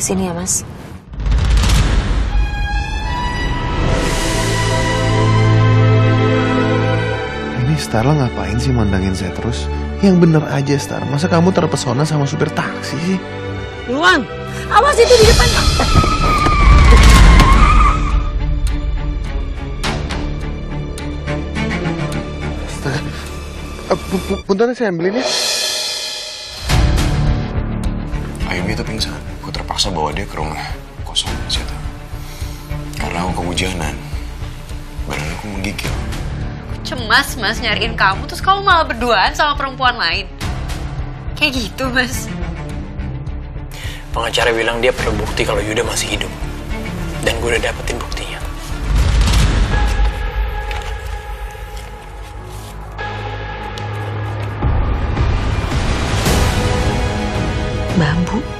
ke sini ya, Mas. Ini Starla ngapain sih mandangin saya terus? Yang bener aja Star, masa kamu terpesona sama supir taksi sih? Luan, awas itu di depan. Star, uh, pu- pu- punten saya ambilin ya. Ayumi itu pingsan. Aku terpaksa bawa dia ke rumah kosong di situ. Karena aku kehujanan. Badan aku menggigil. Cemas, Mas, nyariin kamu. Terus kamu malah berduaan sama perempuan lain. Kayak gitu, Mas. Pengacara bilang dia perlu bukti kalau Yuda masih hidup. Dan gue udah dapetin buktinya. Bambu?